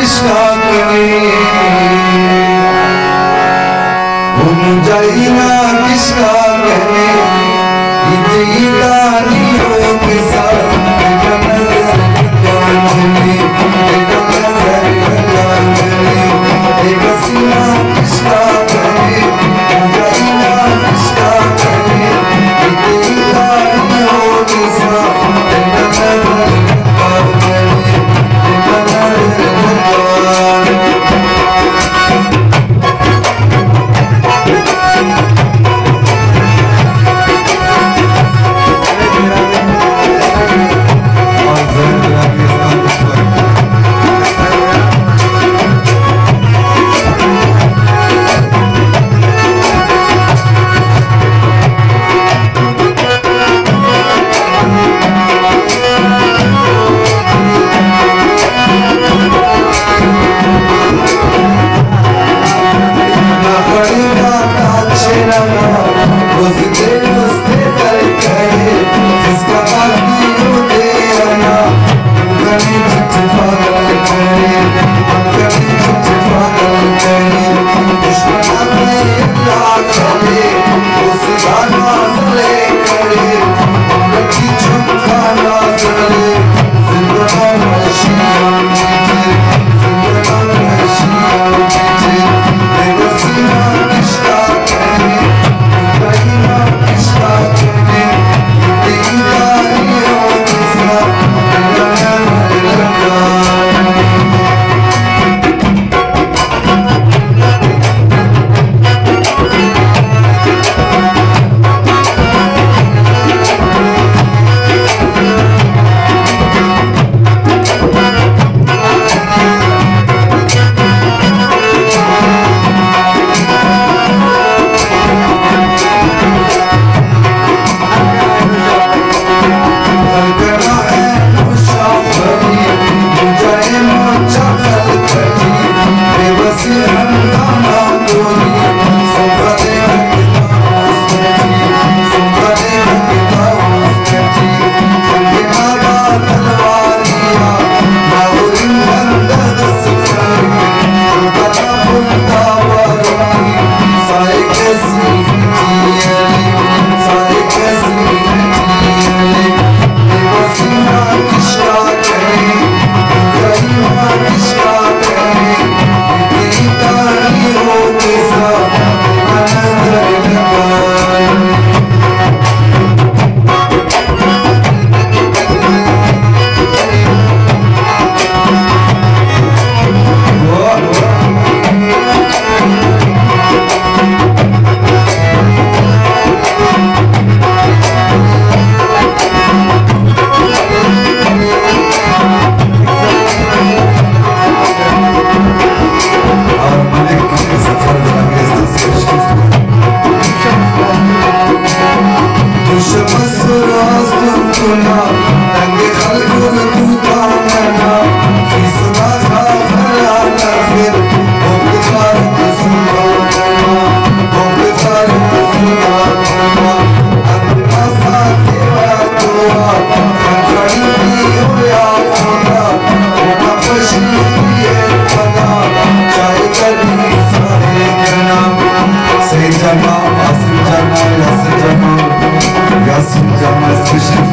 Krishna Kare Bhun Jai Jama,